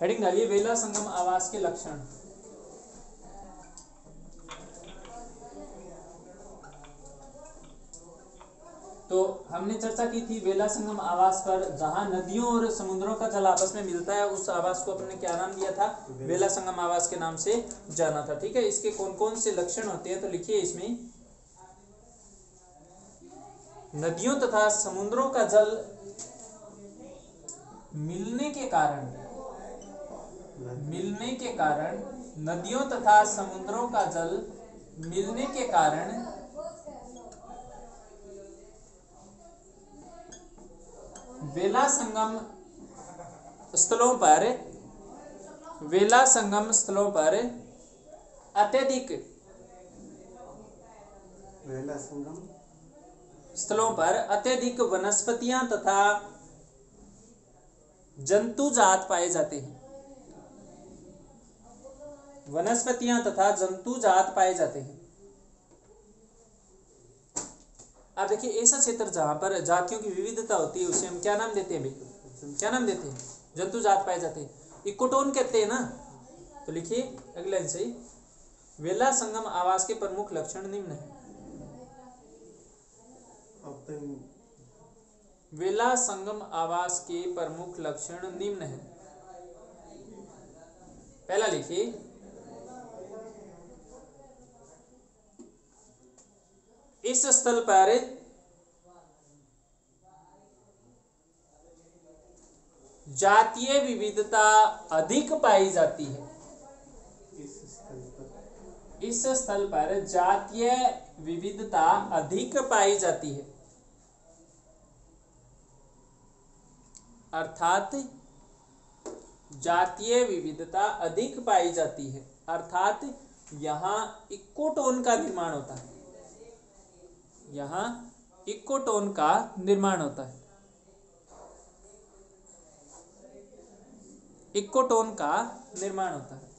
Heading डालिए बेला संगम आवास के लक्षण। तो हमने चर्चा की थी बेला संगम आवास पर जहाँ नदियों और समुद्रों का जल आपस में मिलता है, उस आवास को अपने क्या नाम दिया था? बेला संगम आवास के नाम से जाना था, ठीक है? इसके कौन कौन से लक्षण होते हैं तो लिखिए इसमें। नदियों तथा समुद्रों का जल मिलने के कारण मिलने के कारण नदियों तथा समुद्रों का जल मिलने के कारण वेला संगम स्थलों पर वेला संगम स्थलों पर अत्यधिक वेला संगम स्थलों पर अत्यधिक वनस्पतियाँ तथा जंतु जात पाए जाते हैं। वनस्पतियाँ तथा जंतु जात पाए जाते हैं। आप देखिए, ऐसा क्षेत्र जहाँ पर जातियों की विविधता होती है, उसे हम क्या नाम देते हैं भाई? क्या नाम देते हैं? जंतु जात पाए जाते हैं। इकोटोन कहते हैं ना? तो लिखिए अगले से। वेला संगम आवास के प्रमुख लक्षण निम्न है। वेला संगम आवास के प्रमुख लक्षण निम्न है। पहला लिखिए इस स्थल पर जातीय विविधता अधिक पाई जाती है। इस स्थल पर जातीय विविधता अधिक पाई जाती है। अर्थात जातीय विविधता अधिक पाई जाती है। अर्थात यहाँ इकोटोन का निर्माण होता है। यहाँ इकोटोन का निर्माण होता है। इकोटोन का निर्माण होता है।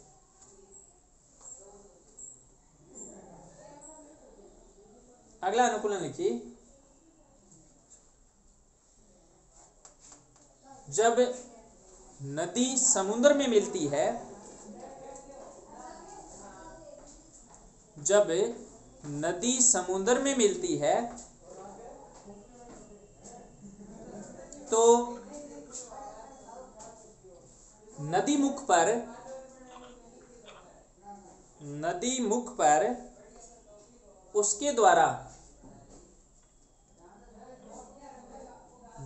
अगला अनुकूलन लिखिए। जब नदी समुद्र में मिलती है, जब नदी समुद्र में मिलती है तो नदी मुख पर, नदी मुख पर उसके द्वारा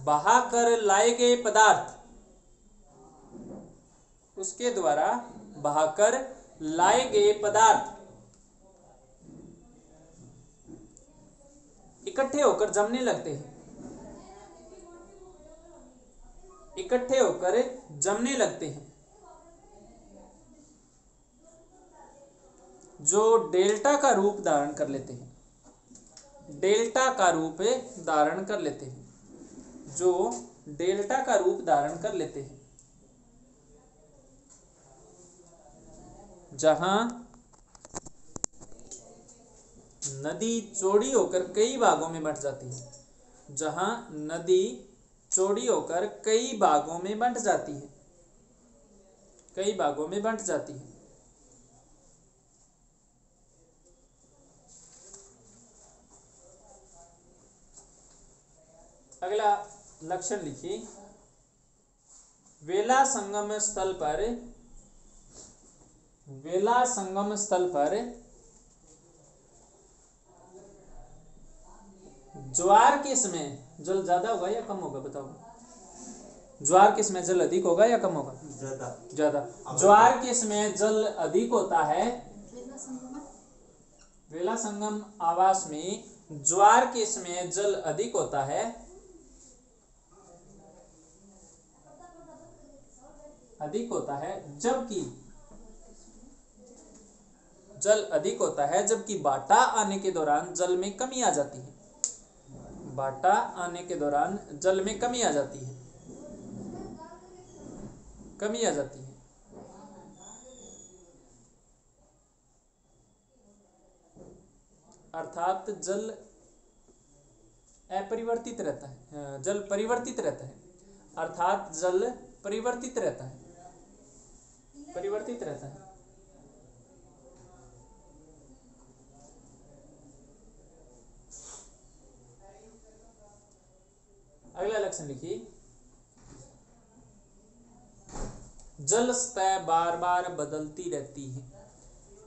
बहा कर लाए गए पदार्थ। उसके द्वारा बहाकर लाए गए पदार्थ। इकट्ठे होकर जमने लगते हैं। इकट्ठे होकर जमने लगते हैं। जो डेल्टा का रूप धारण कर लेते हैं। डेल्टा का रूप धारण कर लेते हैं। जो डेल्टा का रूप धारण कर लेते हैं। जहाँ नदी चौड़ी होकर कई भागों में बंट जाती है, जहाँ नदी चौड़ी होकर कई भागों में बंट जाती है। कई भागों में बंट जाती है। अगला लक्षण लिखिए वेला संगम स्थल पर वेला संगम स्थल पर ज्वार के समय जल ज़्यादा होगा या कम होगा बताओ। ज्वार के समय जल अधिक होगा या कम होगा? ज़्यादा। ज़्यादा। ज्वार के समय जल अधिक होता है? वेला संगम आवास में ज्वार के समय जल अधिक होता है? अधिक होता है जबकि जल अधिक होता है जबकि बाटा आने के दौरान जल में कमी आ जाती है। बाटा आने के दौरान जल में कमी आ जाती है। कमी आ जाती है। अर्थात जल अपरिवर्तित रहता है, जल परिवर्तित रहता है। अर्थात जल परिवर्तित रहता है। परिवर्तित रहता है। अगला लक्षण लिखिए। जल सतह बार बार बदलती रहती है।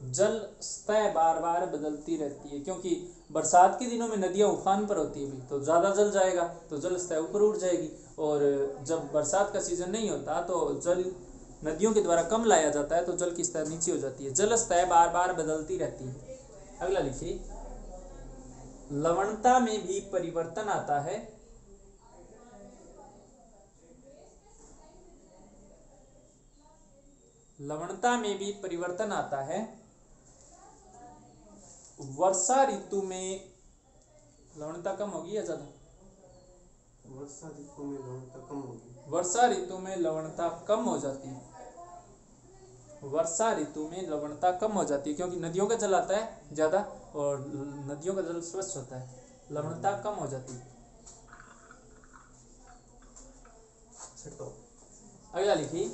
जल सतह बार बार बदलती रहती है, क्योंकि बरसात के दिनों में नदियाँ उफान पर होती है तो ज़्यादा जल जाएगा तो जल सतह ऊपर उठ जाएगी, और जब बरसात का सीज़न नहीं होता तो जल नदियों के द्वारा कम लाया जाता है तो जल की स्तर नीचे हो जाती है। जल सतह बार बार बदलती रहती है। अगला लिखिए। लवणता में भी परिवर्तन आता है। लवणता में भी परिवर्तन आता है। वर्षा ऋतु में लवणता कम होगी या ज़्यादा? वर्षा ऋतु में लवणता कम होगी। वर्षा ऋतु में लवणता कम हो जाती है। वर्षा ऋतु में लवणता कम हो जाती है क्योंकि नदियों का जल आता है ज़्यादा और नदियों का जल स्वच्छ होता है। लवणता कम हो जाती है। अगला लिखिए।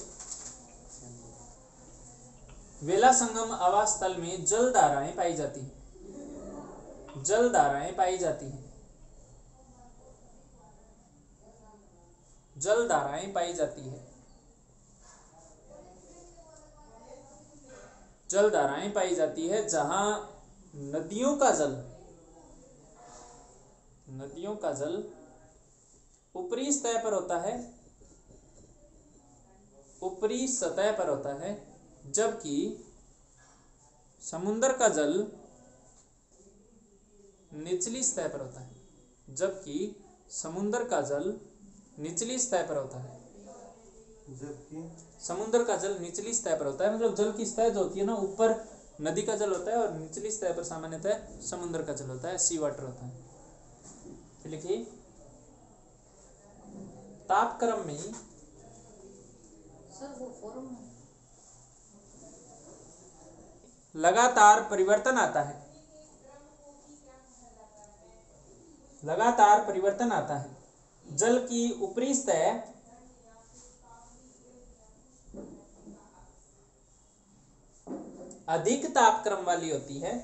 वेला संगम आवास स्थल में जल धाराएँ पाई जाती हैं। जल धाराएँ पाई जाती हैं। जल धाराएँ पाई जाती है। जल धाराएँ पाई जाती है जहाँ नदियों का जल, नदियों का जल ऊपरी सतह पर होता है, ऊपरी सतह पर होता है, जबकि समुद्र का जल निचली सतह पर होता है, जबकि समुद्र का जल निचली सतह पर होता है। जबकि समुद्र का जल निचली सतह पर होता है मतलब जल की सतह जो होती है ना ऊपर नदी का जल होता है और निचली सतह पर सामान्यतः समुद्र का जल होता है सी वाटर होता है। लिखिए। तापक्रम में लगातार परिवर्तन आता है। लगातार परिवर्तन आता है। जल की ऊपरी सतह अधिक तापक्रम वाली होती है।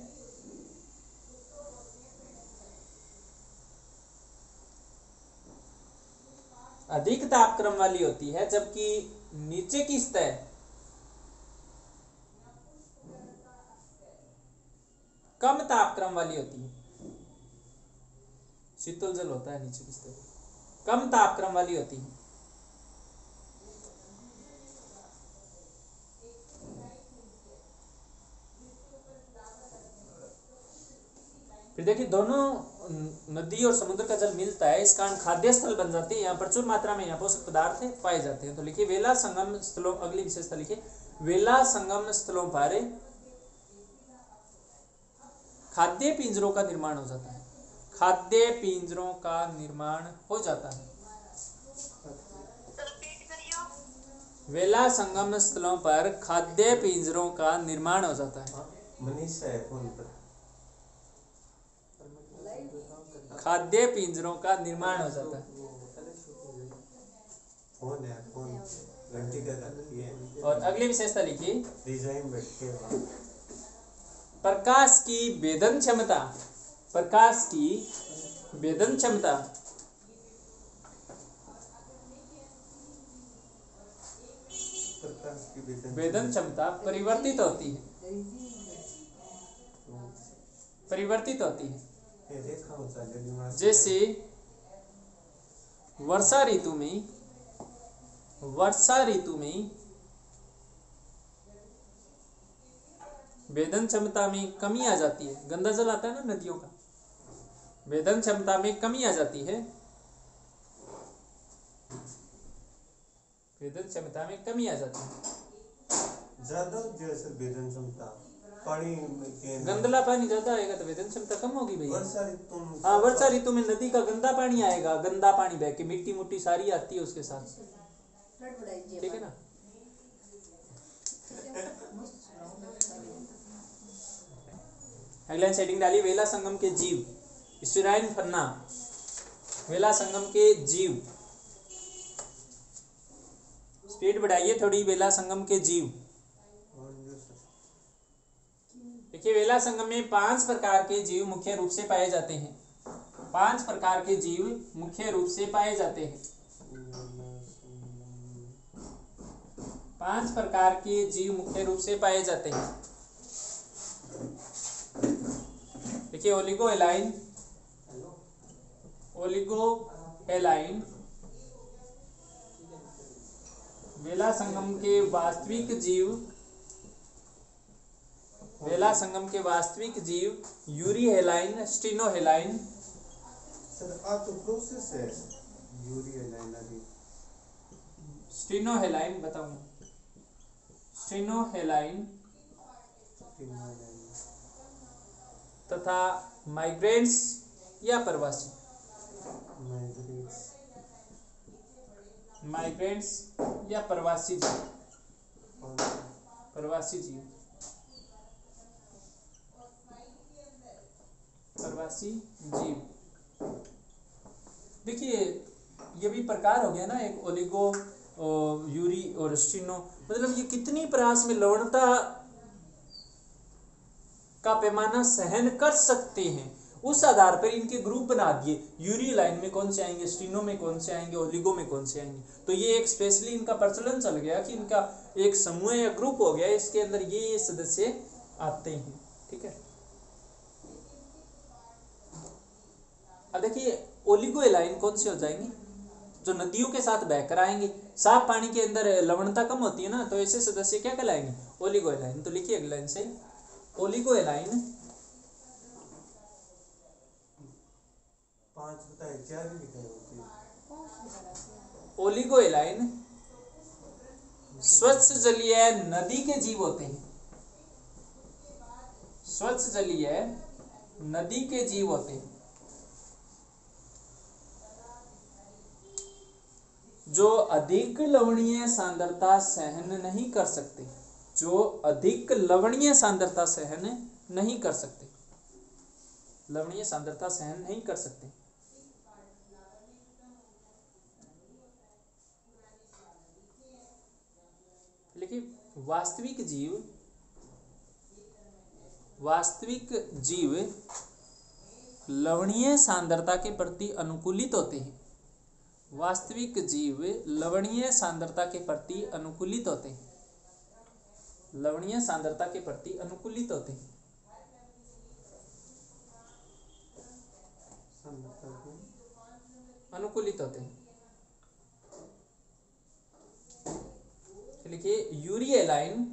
अधिक तापक्रम वाली होती है, जबकि नीचे की सतह कम तापक्रम वाली होती है। शीतल जल होता है नीचे की सतह कम तापक्रम वाली होती है। फिर देखिए दोनों नदी और समुद्र का जल मिलता है इस कारण खाद्य स्थल बन जाते हैं यहाँ प्रचुर मात्रा में यहाँ पोषक पदार्थ पाए जाते हैं। तो लिखिए वेला संगम स्थलों अगली विशेषता लिखिए वेला संगम स्थलों पर खाद्य पिंजरों का निर्माण हो जाता है। खाद्य पिंजरों का निर्माण हो जाता है। वेला संगम स्थलों पर खाद्य पिंजरों का निर्माण हो जाता है। हाँ, मनीषा है फ़ोन पर। खाद्य पिंजरों का निर्माण हो जाता है। फ़ोन है? फ़ोन घंटी का है। और अगली विशेषता लिखी। डिज़ाइन। प्रकाश की वेदन क्षमता। प्रकाश की वेदन क्षमता। वेदन क्षमता परिवर्तित होती है। परिवर्तित होती है। जैसे वर्षा ऋतु में, वर्षा ऋतु में वेदन क्षमता में कमी आ जाती है। गंदा जल आता है ना नदियों का? वेदन क्षमता में कमी आ जाती है। वेदन क्षमता में कमी आ जाती है। ज़्यादा जैसे वेदन क्षमता। पानी गंदला पानी ज़्यादा आएगा तो वेदन क्षमता कम होगी भैया। वर्षा ऋतु में हाँ वर्षा ऋतु में नदी का गंदा पानी आएगा गंदा पानी बह के मिट्टी मुट्टी सारी आती है उसके साथ। ठीक है ना? अगला सेटिंग डाली वेला संगम के जीव। स्टुराइन फन्ना वेला संगम के जीव। स्पीड बढ़ाइए थोड़ी वेला संगम के जीव और जो सर देखिए वेला संगम में पाँच प्रकार के जीव मुख्य रूप से पाए जाते हैं। पाँच प्रकार के जीव मुख्य रूप से पाए जाते हैं। पाँच प्रकार के जीव मुख्य रूप से पाए जाते हैं। देखिए ओलिगो एलाइन ओलिगो एलाइन वेला संगम के वास्तविक जीव वेला संगम के वास्तविक जीव euryhaline stenohaline. Sir आप तो प्रोसेस है। यूरिया लाइन अभी। स्टीनो हेलाइन बताऊँगा स्टीनो हेलाइन तथा माइग्रेंट्स या प्रवासी। माइग्रेंट्स या प्रवासी जीव। प्रवासी जीव। प्रवासी जीव। देखिए, ये भी प्रकार हो गया ना, एक ओलिगो यूरी और स्टीनो। मतलब ये कितनी प्रयास में लवणता का पैमाना सहन कर सकते हैं, उस आधार पर इनके ग्रुप बना दिए। यूरी लाइन में कौन से आएँगे, स्टीनो में कौन से आएँगे, ओलिगो में कौन से आएँगे? तो ये एक स्पेशली इनका प्रचलन चल गया कि इनका एक समूह या ग्रुप हो गया, इसके अंदर ये ये सदस्य आते हैं, ठीक है? अब देखिए ओलिगो एलाइन कौन से हो जाएँगे? जो नदियों के साथ बहकर आएँगे। साफ़ पानी के अंदर लवणता कम होती है ना तो ऐसे सदस्य क्या कहलाएँगे? Oligo align. तो लिखिए अगली लाइन से ओलिगो एलाइन। Oligo align. स्वच्छ जलीय नदी के जीव होते हैं। स्वच्छ जलीय नदी के जीव होते हैं। जो अधिक लवणीय सांद्रता सहन नहीं कर सकते, जो अधिक लवणीय सांद्रता सहन नहीं कर सकते। लवणीय सांद्रता सहन नहीं कर सकते। लेकिन वास्तविक जीव वास्तविक जीव लवणीय सांद्रता के प्रति अनुकूलित होते हैं। वास्तविक जीव लवणीय सांद्रता के प्रति अनुकूलित होते हैं। लवणीय सांद्रता के प्रति अनुकूलित होते हैं। अनुकूलित होते हैं। लिखिए यूरिया लाइन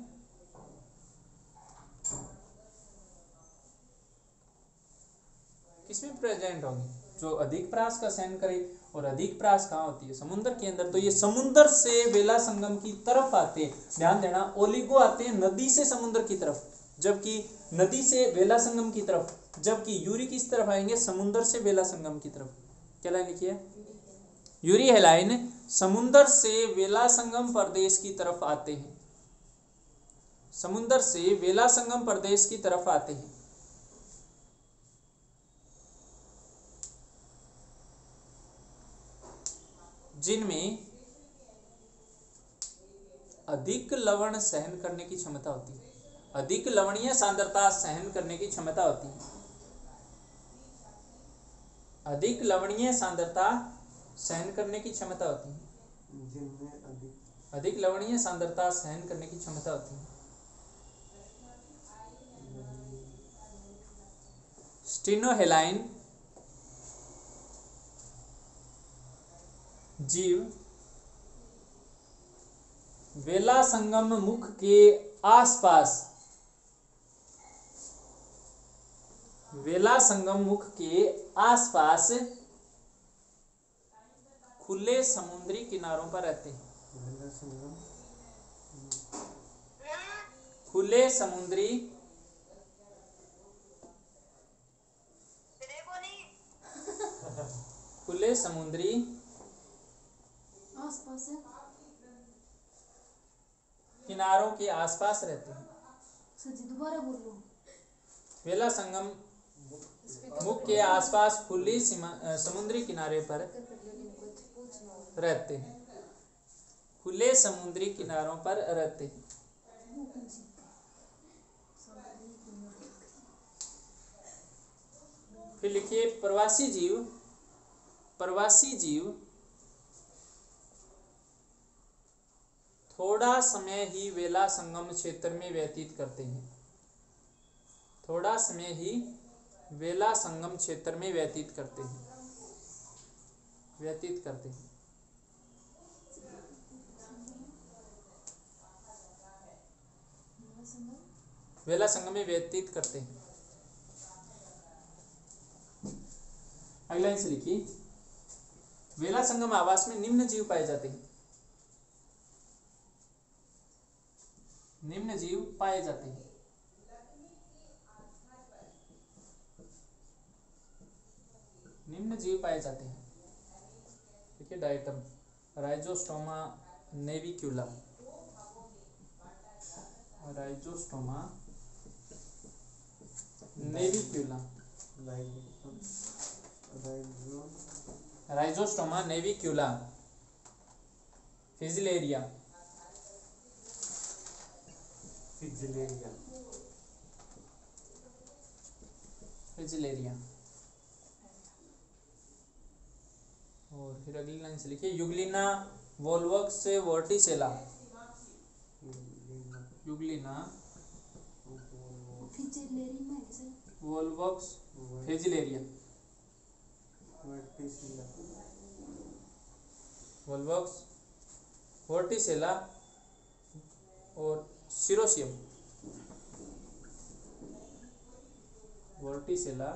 किसमें प्रेजेंट होंगे? जो अधिक प्रास का सहन करे और अधिक प्रास कहाँ होती है? समुद्र के अंदर। तो ये समुद्र से बेला संगम की तरफ़ आते हैं। ध्यान देना, ओलिगो आते हैं नदी से समुद्र की तरफ़, जबकि नदी से बेला संगम की तरफ़, जबकि यूरी किस तरफ़ आएँगे? समुद्र से बेला संगम की तरफ़। क्या लाइन लिखी है? यूरी है लाइन, समुद्र से वेला संगम प्रदेश की तरफ़ आते हैं। समुद्र से वेला संगम प्रदेश की तरफ़ आते हैं। जिनमें अधिक लवण सहन करने की क्षमता होती है। अधिक लवणीय सांद्रता सहन करने की क्षमता होती है। अधिक लवणीय सांद्रता सहन करने की क्षमता होती है। जिनमें अधिक अधिक लवणीय सांद्रता सहन करने की क्षमता होती है। स्टीनोहेलाइन जीव वेला संगम मुख के आसपास वेला संगम मुख के आसपास खुले समुद्री किनारों पर रहते हैं। खुले समुद्री खुले समुद्री आसपास है? किनारों के आसपास रहते हैं। सर जी दोबारा बोल। लो वेला संगम मुख के आसपास खुली समुद्री किनारे पर रहते हैं। खुले समुद्री किनारों पर रहते हैं। फिर लिखिए प्रवासी जीव प्रवासी जीव थोड़ा समय ही वेला संगम क्षेत्र में व्यतीत करते हैं। थोड़ा समय ही वेला संगम क्षेत्र में व्यतीत करते हैं। व्यतीत करते हैं। वेला संगम में व्यतीत करते हैं। अगला लाइन से लिखिए। वेला संगम आवास में निम्न जीव पाए जाते हैं। निम्न जीव पाए जाते हैं। निम्न जीव पाए जाते हैं। देखिए, diatom, rhizostoma navicula rhizostoma navicula rhizostoma नेविक्यूला फिजिलेरिया। फिजिलेरिया फिजिलेरिया और फिर अगली लाइन से लिखिए युगलिना वोल्वक्स से वर्टिसेला युगलिना। फिजिलेरी में सर। वोल्वक्स फिजिलेरिया वोल्वक्स वर्टिसेला और सिरोसियम वर्टिसेला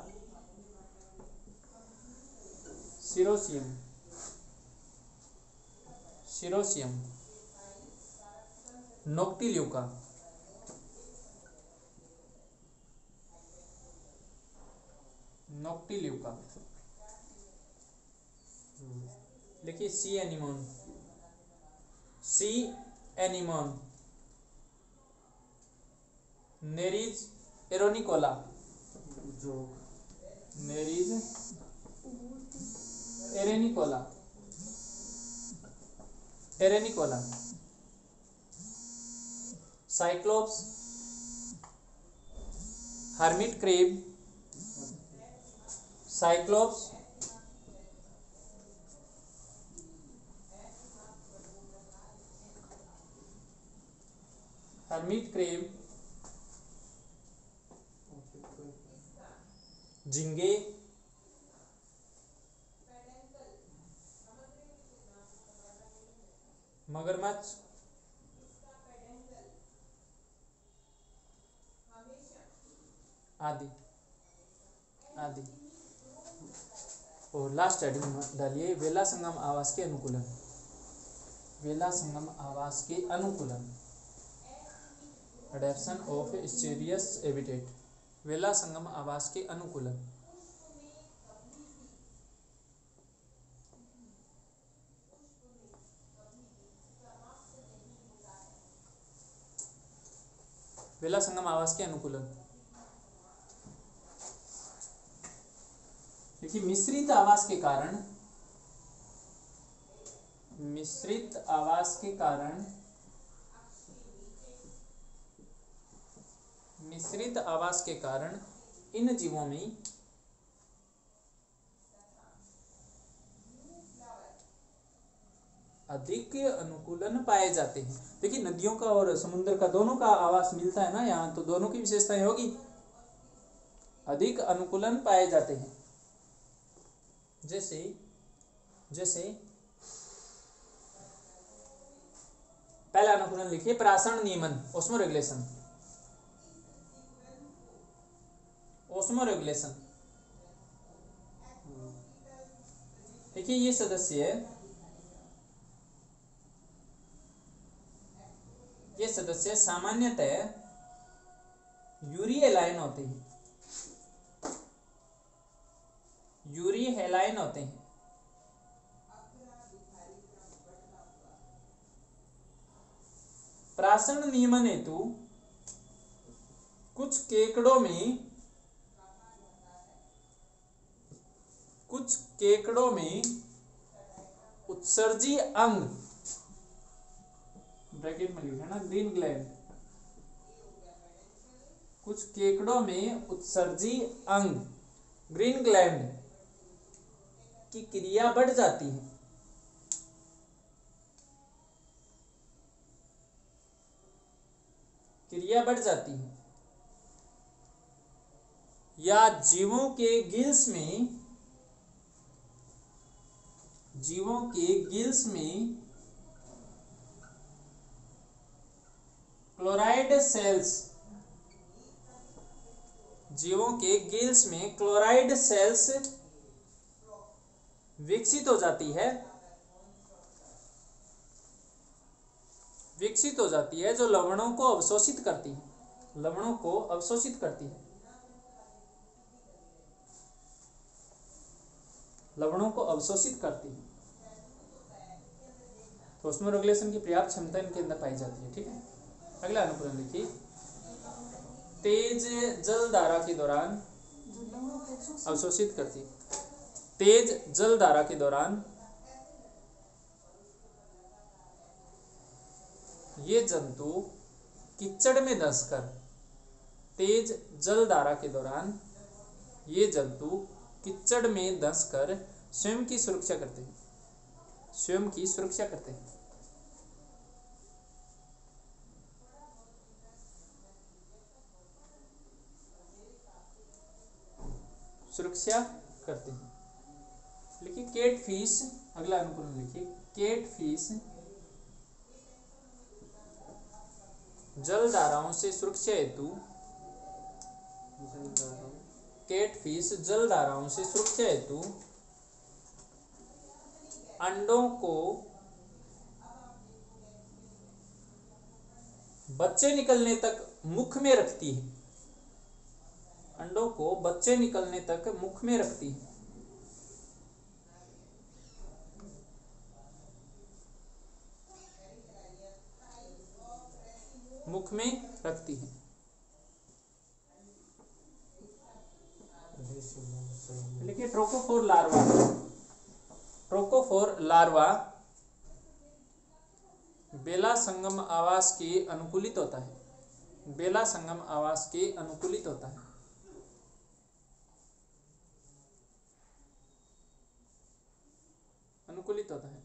सिरोसियम सिरोसियम नोक्टिल्यूका नोक्टिल्यूका लिखिए sea anemone sea anemone Nereis Arenicola Nereis Arenicola Arenicola Cyclops hermit crab Cyclops hermit crab झिंगे मगरमच्छ। आदि। आदि। और लास्ट हेडिंग डालिए, वेला संगम आवास के अनुकूलन। वेला संगम आवास के अनुकूलन। अडेप्शन ऑफ़ स्टेरियस एबिटेट वेला संगम आवास के अनुकूलन। वेला संगम आवास के अनुकूलन। देखिए, मिश्रित आवास के कारण, मिश्रित आवास के कारण मिश्रित आवास के कारण इन जीवों में अधिक अनुकूलन पाए जाते हैं। देखिए, नदियों का और समुद्र का दोनों का आवास मिलता है ना यहाँ तो दोनों की विशेषताएँ होगी। अधिक अनुकूलन पाए जाते हैं। जैसे जैसे, पहला अनुकूलन लिखिए, प्रासरण नियमन ओस्मो रेगुलेशन ओस्मो रेगुलेशन देखिए ये सदस्य ये सदस्य सामान्यतः यूरी एलाइन होते हैं. यूरी हेलाइन होते हैं. प्राशन नियमन हेतु कुछ केकड़ों में कुछ केकड़ों में उत्सर्जी अंग, ब्रैकेट में लिखा है ना, ग्रीन ग्लैंड, कुछ केकड़ों में उत्सर्जी अंग, ग्रीन ग्लैंड की क्रिया बढ़ जाती है। क्रिया बढ़ जाती है। या जीवों के गिल्स में जीवों के गिल्स में क्लोराइड सेल्स, जीवों के गिल्स में क्लोराइड सेल्स विकसित हो जाती है। विकसित हो जाती है जो लवणों को अवशोषित करती है। लवणों को अवशोषित करती है। लवणों को अवशोषित करती है। तो उसमें रेगुलेशन की पर्याप्त क्षमता इनके अंदर पाई जाती है, ठीक है? अगला अनुकूलन लिखिए तेज जल धारा के दौरान अवशोषित करती। तेज जल धारा के दौरान ये जंतु कीचड़ में धंसकर तेज जल धारा के दौरान ये जंतु कीचड़ में धंसकर स्वयं की सुरक्षा करते हैं। स्वयं की सुरक्षा करते हैं। सुरक्षा करते हैं। लिखिए केट फ़िश अगला अनुकूलन लिखिए केट फ़िश जल धाराओं से सुरक्षा हेतु, केट फ़ीस जल धाराओं से सुरक्षा हेतु अंडों को बच्चे निकलने तक मुख में रखती है। अंडों को बच्चे निकलने तक मुख में रखती है। मुख में रखती है। लिखिए ट्रोकोफोर लार्वा। ट्रोकोफोर लार्वा बेला संगम आवास के अनुकूलित होता है। बेला संगम आवास के अनुकूलित होता है। अनुकूलित होता है।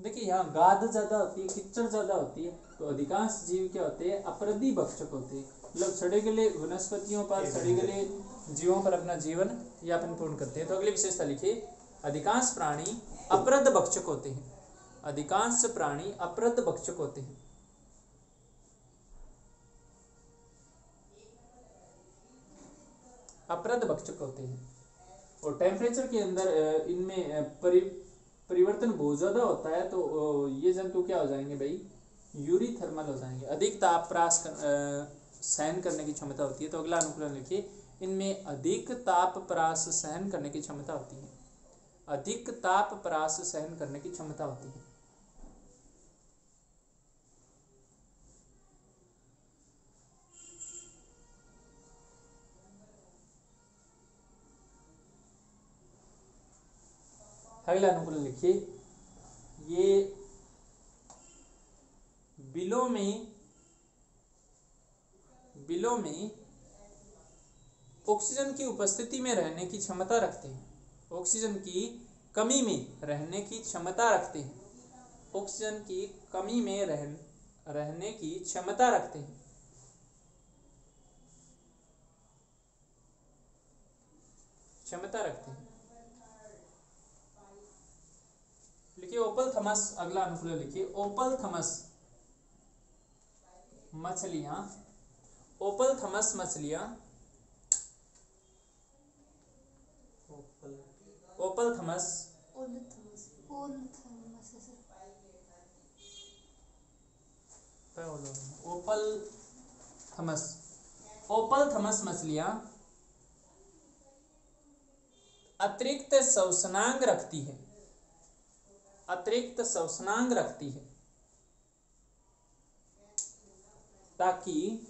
देखिए यहाँ गाद ज़्यादा होती है कीचड़ ज़्यादा होती है तो अधिकांश जीव क्या होते हैं? अपरदी भक्षक होते हैं। मतलब सड़े गले वनस्पतियों पर सड़े गले जीवों पर अपना जीवन यापन पूर्ण करते हैं। तो अगली विशेषता लिखिए अधिकांश प्राणी अपरद भक्षक होते हैं। अधिकांश प्राणी अपरद भक्षक होते हैं। अपरद भक्षक होते हैं। और टेम्परेचर के अंदर इनमें परि परिवर्तन बहुत ज़्यादा होता है तो ये जंतु क्या हो जाएँगे भाई? यूरी थर्मल हो जाएँगे। अधिक ताप प्रास कर, सहन करने की क्षमता होती है तो अगला अनुकूलन लिखिए। इनमें अधिक ताप प्रास सहन करने की क्षमता होती है। अधिक ताप प्रास सहन करने की क्षमता होती है। अगला अनुकूलन लिखिए। ये बिलों में बिलों में ऑक्सीजन की उपस्थिति में रहने की क्षमता रखते हैं। ऑक्सीजन की कमी में रहने की क्षमता रखते हैं। ऑक्सीजन की कमी में रह, रहने की क्षमता रखते हैं। क्षमता रखते हैं। लिखिए ओपल थमस अगला अनुकूलन लिखिए ओपल थमस मछलियाँ ओपल थमस मछलियाँ ओपल थमस? ओपल थमस ओपल थमस मछलियाँ अतिरिक्त श्वसनांग रखती है अतिरिक्त श्वसनांग रखती है। ताकि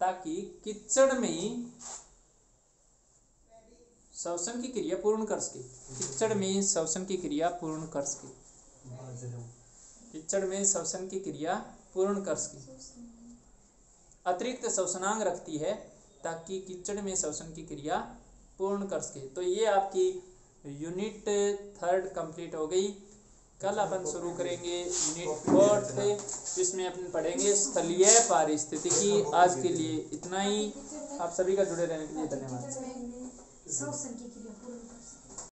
ताकि कीचड़ में श्वसन की क्रिया पूर्ण कर सके। किचड़ में श्वसन की क्रिया पूर्ण कर सके। किचड़ में श्वसन की क्रिया पूर्ण कर सके। अतिरिक्त श्वसनांग रखती है ताकि किचड़ में श्वसन की क्रिया पूर्ण कर सके। तो ये आपकी यूनिट थर्ड कंप्लीट हो गई। कल अपन शुरू करेंगे यूनिट फोर्थ जिसमें अपन पढ़ेंगे स्थलीय पारिस्थितिकी। आज के लिए इतना ही। आप सभी का जुड़े रहने के लिए धन्यवाद।